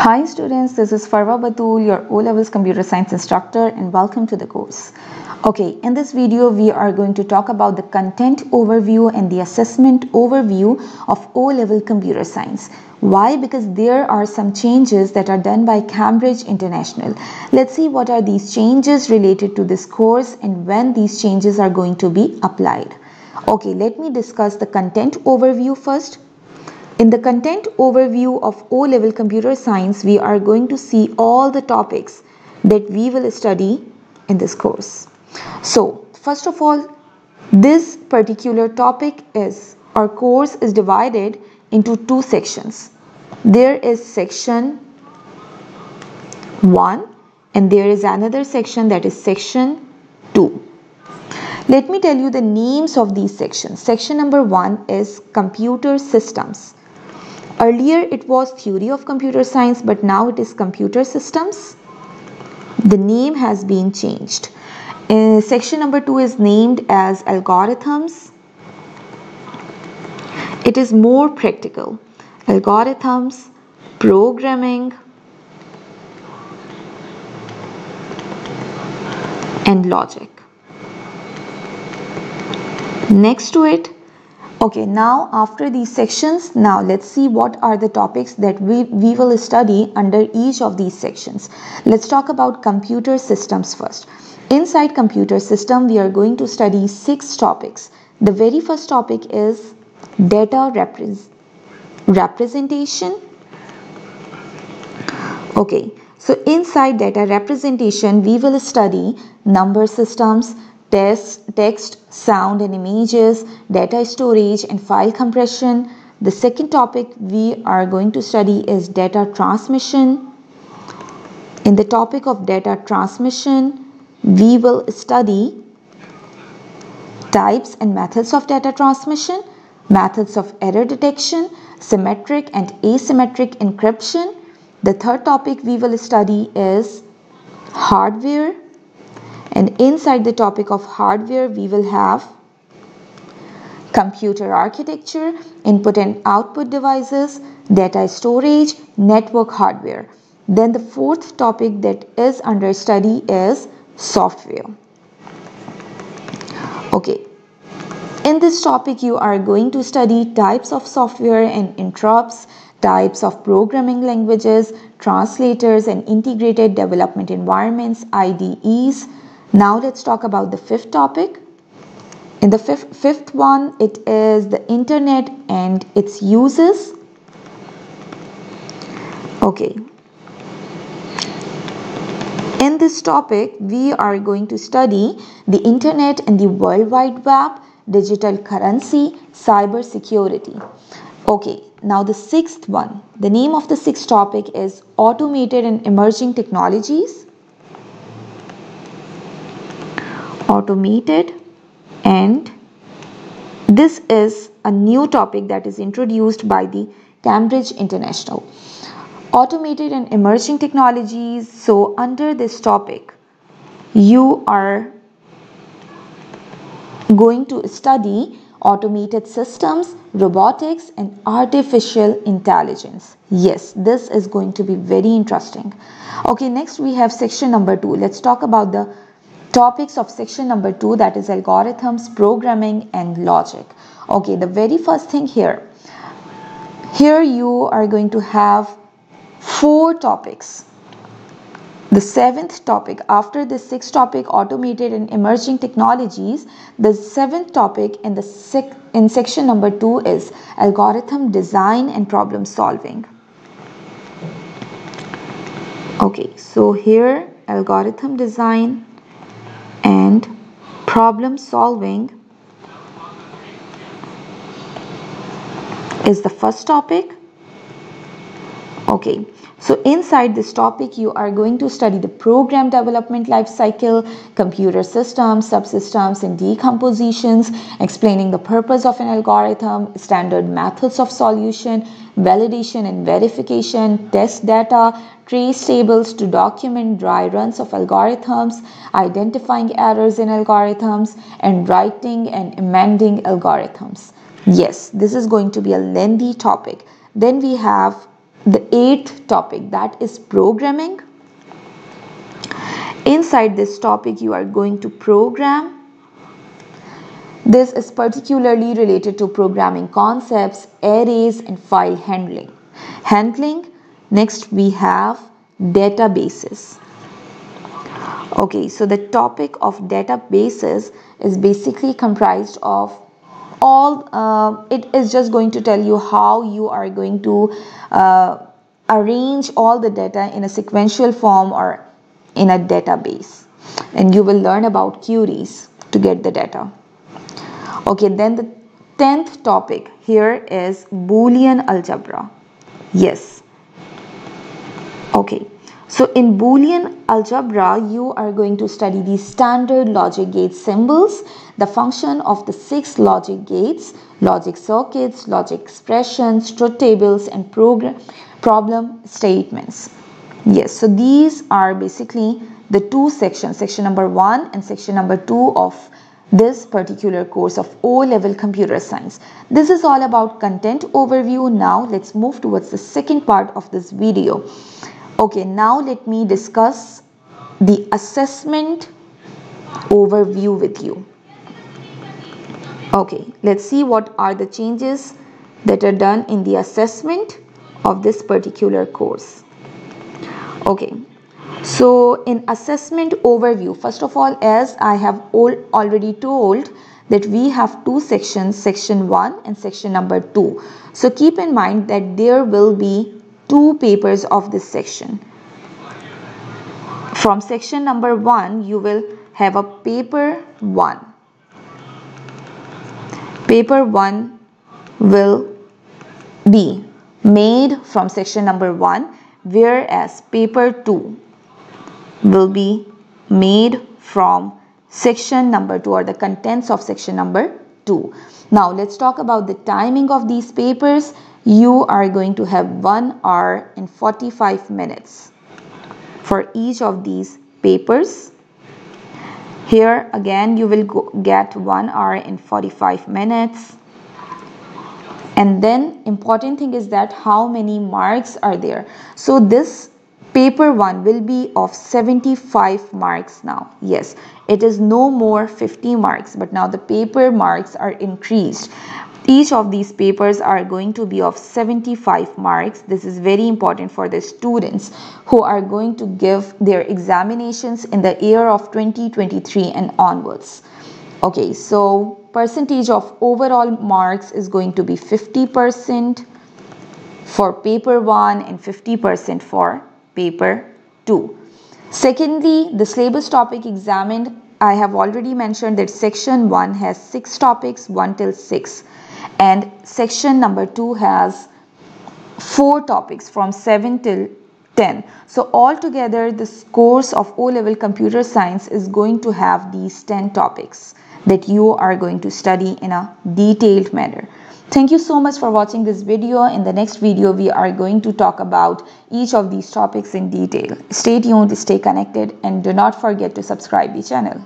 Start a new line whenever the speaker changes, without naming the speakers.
Hi students, this is Farwa Batool, your O-Levels Computer Science instructor and welcome to the course. Okay, in this video we are going to talk about the content overview and the assessment overview of O-Level Computer Science. Why? Because there are some changes that are done by Cambridge International. Let's see what are these changes related to this course and when these changes are going to be applied. Okay, let me discuss the content overview first. In the content overview of O-Level Computer Science, we are going to see all the topics that we will study in this course. So, first of all, this particular topic is, our course is divided into two sections. There is section 1 and there is another section that is section 2. Let me tell you the names of these sections. Section number 1 is computer systems. Earlier it was theory of computer science but now it is computer systems. The name has been changed. Uh, section number 2 is named as algorithms. It is more practical. Algorithms, programming and logic. Next to it Okay, now after these sections, now let's see what are the topics that we, we will study under each of these sections. Let's talk about computer systems first. Inside computer system, we are going to study six topics. The very first topic is data repre representation. Okay, so inside data representation, we will study number systems, text, text, sound and images, data storage and file compression. The second topic we are going to study is data transmission. In the topic of data transmission, we will study types and methods of data transmission, methods of error detection, symmetric and asymmetric encryption. The third topic we will study is hardware and inside the topic of hardware we will have computer architecture, input and output devices, data storage, network hardware. Then the fourth topic that is under study is software. Okay. In this topic you are going to study types of software and interrupts, types of programming languages, translators and integrated development environments, IDEs, now let's talk about the fifth topic. In the fifth, fifth one, it is the internet and its uses. Okay. In this topic, we are going to study the internet and the World Wide Web, digital currency, cyber security. Okay, now the sixth one. The name of the sixth topic is automated and emerging technologies. Automated and this is a new topic that is introduced by the Cambridge International. Automated and emerging technologies. So under this topic, you are going to study automated systems, robotics and artificial intelligence. Yes, this is going to be very interesting. Okay, next we have section number two. Let's talk about the topics of section number two that is algorithms, programming and logic. Okay, the very first thing here. Here you are going to have four topics. The seventh topic after the sixth topic automated and emerging technologies the seventh topic in the in section number 2 is algorithm design and problem solving. Okay so here algorithm design and problem solving is the first topic. Okay so inside this topic you are going to study the program development life cycle computer systems subsystems and decompositions explaining the purpose of an algorithm standard methods of solution validation and verification test data trace tables to document dry runs of algorithms, identifying errors in algorithms, and writing and amending algorithms. Yes, this is going to be a lengthy topic. Then we have the eighth topic that is programming. Inside this topic you are going to program. This is particularly related to programming concepts, arrays and file handling. Handling. Next we have databases. Okay, so the topic of databases is basically comprised of all uh, it is just going to tell you how you are going to uh, arrange all the data in a sequential form or in a database. And you will learn about queries to get the data. Okay then the 10th topic here is boolean algebra. Yes. Okay so in Boolean algebra, you are going to study the standard logic gate symbols, the function of the six logic gates, logic circuits, logic expressions, truth tables, and program, problem statements. Yes, so these are basically the two sections, section number one and section number two of this particular course of O-level computer science. This is all about content overview. Now let's move towards the second part of this video. Okay, now let me discuss the assessment overview with you. Okay, let's see what are the changes that are done in the assessment of this particular course. Okay, so in assessment overview, first of all, as I have already told that we have two sections, section 1 and section number 2. So keep in mind that there will be two papers of this section. From section number 1, you will have a paper 1. Paper 1 will be made from section number 1 whereas paper 2 will be made from section number 2 or the contents of section number 2. Now let's talk about the timing of these papers you are going to have 1 hour and 45 minutes for each of these papers. Here again you will get 1 hour and 45 minutes. And then important thing is that how many marks are there. So this paper 1 will be of 75 marks now. Yes, it is no more 50 marks but now the paper marks are increased each of these papers are going to be of 75 marks. This is very important for the students who are going to give their examinations in the year of 2023 and onwards. Okay, so percentage of overall marks is going to be 50% for paper 1 and 50% for paper 2. Secondly, the syllabus topic examined, I have already mentioned that section 1 has 6 topics, 1 till 6 and section number 2 has four topics from 7 till 10. So altogether this course of O-level computer science is going to have these 10 topics that you are going to study in a detailed manner. Thank you so much for watching this video. In the next video, we are going to talk about each of these topics in detail. Stay tuned, stay connected and do not forget to subscribe the channel.